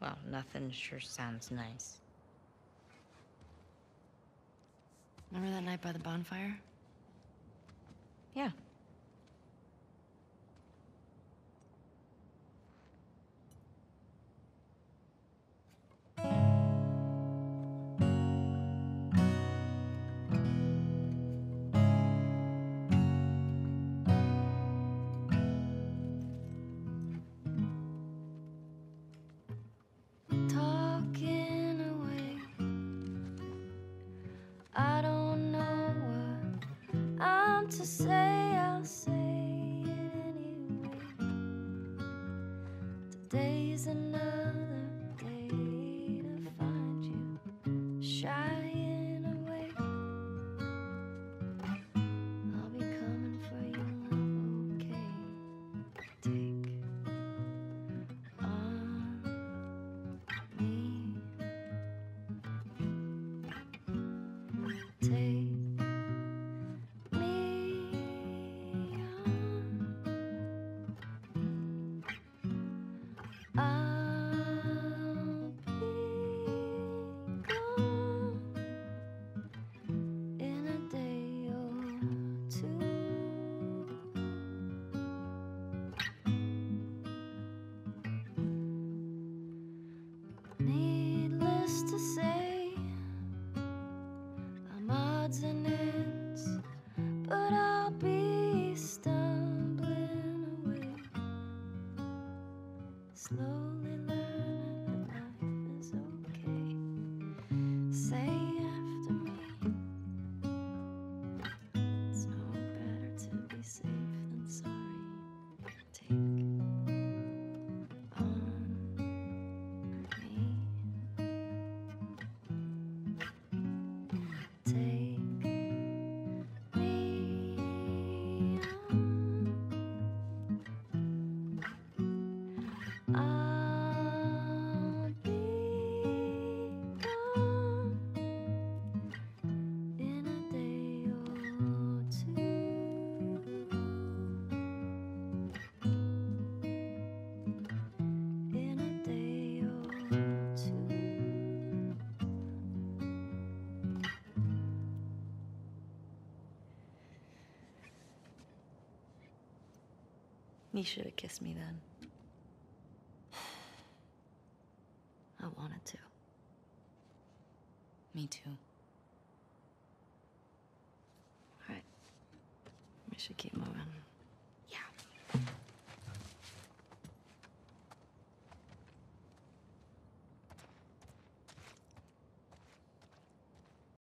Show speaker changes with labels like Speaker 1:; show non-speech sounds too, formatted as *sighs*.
Speaker 1: Well, nothing sure sounds nice.
Speaker 2: Remember that night by the bonfire?
Speaker 1: Yeah.
Speaker 3: I don't know what I'm to say, I'll say it anyway. Today's another on. Slowly learning
Speaker 2: You should have kissed me then. *sighs* I wanted to.
Speaker 1: Me too.
Speaker 2: All right. We should keep moving.